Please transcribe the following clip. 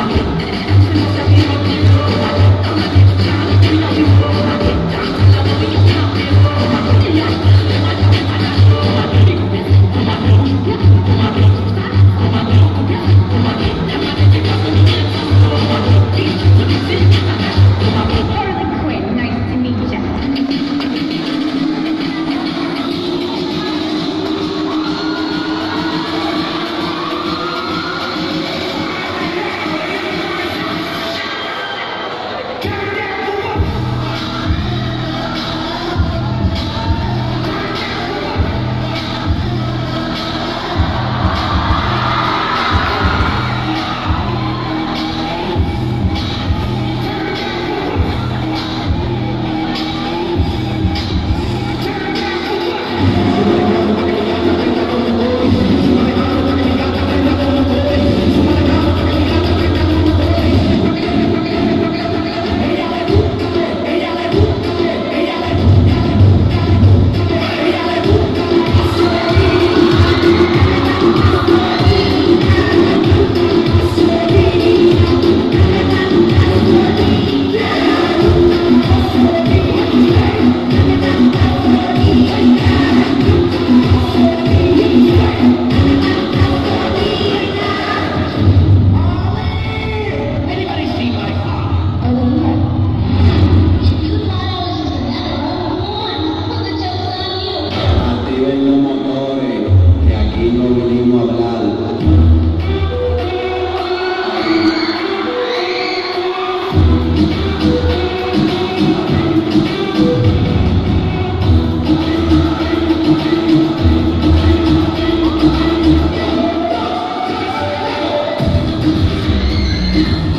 Thank you. you